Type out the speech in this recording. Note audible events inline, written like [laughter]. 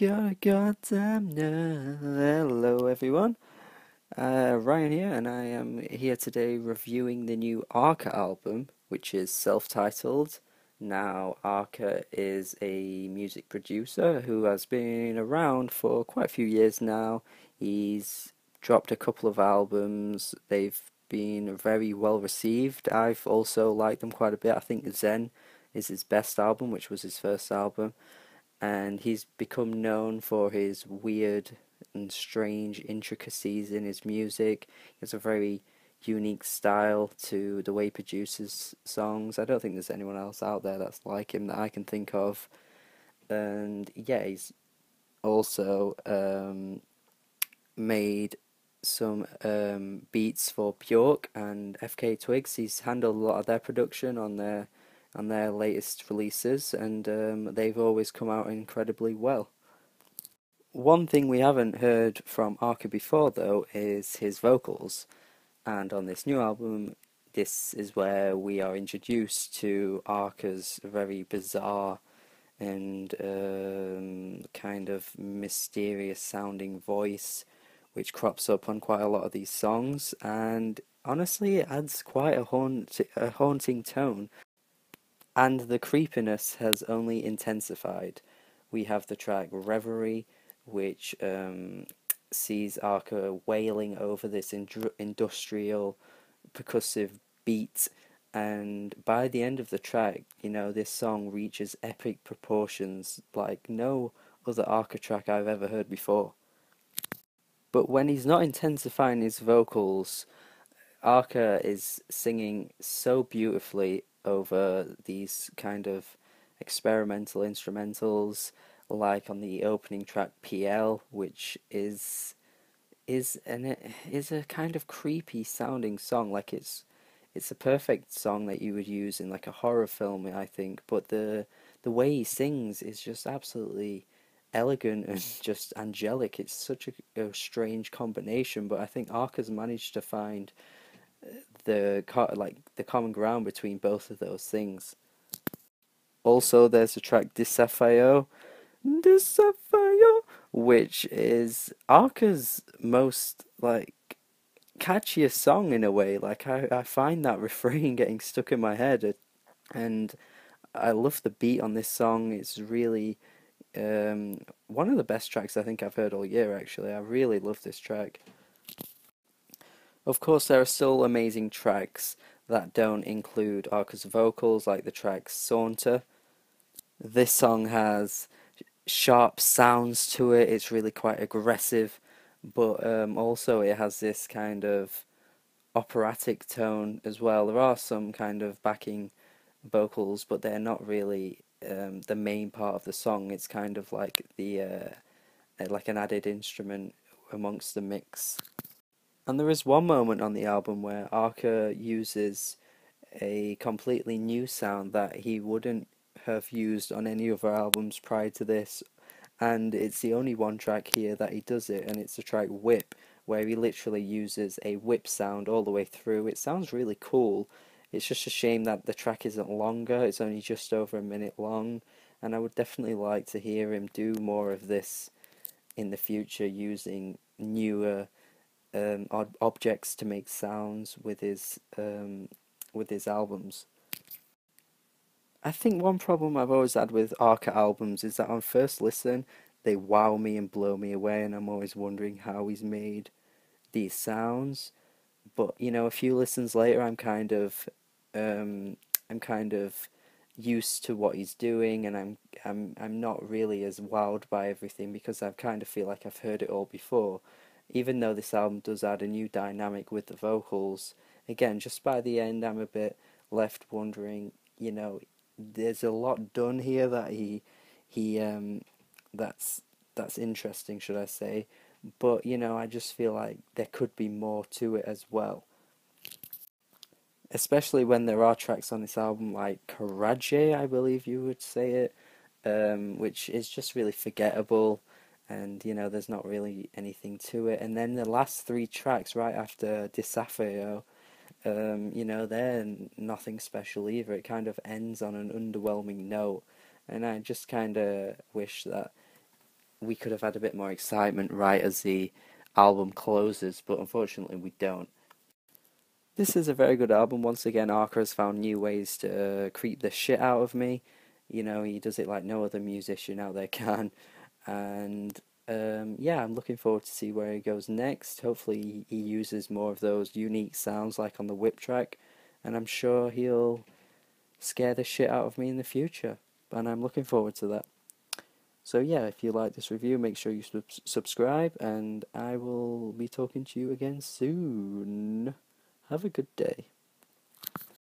a goddamn. Hello, everyone. Uh, Ryan here, and I am here today reviewing the new Arca album, which is self-titled. Now, Arca is a music producer who has been around for quite a few years now. He's dropped a couple of albums. They've been very well received. I've also liked them quite a bit. I think Xen is his best album, which was his first album and he's become known for his weird and strange intricacies in his music. He has a very unique style to the way he produces songs. I don't think there's anyone else out there that's like him that I can think of. And yeah, he's also um, made some um, beats for Bjork and FKA Twigs. He's handled a lot of their production on their and their latest releases, and um, they've always come out incredibly well. One thing we haven't heard from Arca before, though, is his vocals, and on this new album, this is where we are introduced to Arca's very bizarre and um, kind of mysterious sounding voice, which crops up on quite a lot of these songs, and honestly, it adds quite a, haunt a haunting tone and the creepiness has only intensified. We have the track Reverie, which um, sees Arca wailing over this industrial percussive beat, and by the end of the track, you know, this song reaches epic proportions like no other Arca track I've ever heard before. But when he's not intensifying his vocals, Arca is singing so beautifully over these kind of experimental instrumentals, like on the opening track Piel, which is is an is a kind of creepy sounding song. Like it's it's a perfect song that you would use in like a horror film, I think. But the the way he sings is just absolutely elegant and [laughs] just angelic. It's such a, a strange combination, but I think Arca's managed to find the like the common ground between both of those things. Also, there's a track Desafio, Desafio, which is Arca's most like catchiest song in a way. Like I, I find that [laughs] refrain getting stuck in my head, and I love the beat on this song. It's really um, one of the best tracks I think I've heard all year. Actually, I really love this track. Of course, there are still amazing tracks that don't include Arca's vocals, like the track Saunter. This song has sharp sounds to it, it's really quite aggressive, but um, also it has this kind of operatic tone as well. There are some kind of backing vocals, but they're not really um, the main part of the song. It's kind of like the uh, like an added instrument amongst the mix. And there is one moment on the album where Arca uses a completely new sound that he wouldn't have used on any other albums prior to this. And it's the only one track here that he does it, and it's the track Whip, where he literally uses a whip sound all the way through. It sounds really cool. It's just a shame that the track isn't longer, it's only just over a minute long, and I would definitely like to hear him do more of this in the future using newer um, ob objects to make sounds with his um, with his albums. I think one problem I've always had with Arca albums is that on first listen they wow me and blow me away, and I'm always wondering how he's made these sounds. But you know, a few listens later, I'm kind of um, I'm kind of used to what he's doing, and I'm I'm I'm not really as wowed by everything because I kind of feel like I've heard it all before even though this album does add a new dynamic with the vocals, again, just by the end, I'm a bit left wondering. You know, there's a lot done here that he he um that's that's interesting, should I say? But you know, I just feel like there could be more to it as well. Especially when there are tracks on this album like Coraje, I believe you would say it, um, which is just really forgettable and you know there's not really anything to it and then the last three tracks right after Desafio um, you know they're nothing special either it kind of ends on an underwhelming note and I just kind of wish that we could have had a bit more excitement right as the album closes, but unfortunately we don't. This is a very good album. Once again, Arca has found new ways to uh, creep the shit out of me. You know, he does it like no other musician out there [laughs] can. And um, yeah, I'm looking forward to see where he goes next. Hopefully, he uses more of those unique sounds like on the whip track. And I'm sure he'll scare the shit out of me in the future. And I'm looking forward to that. So yeah, if you like this review, make sure you sub subscribe, and I will be talking to you again soon. Have a good day.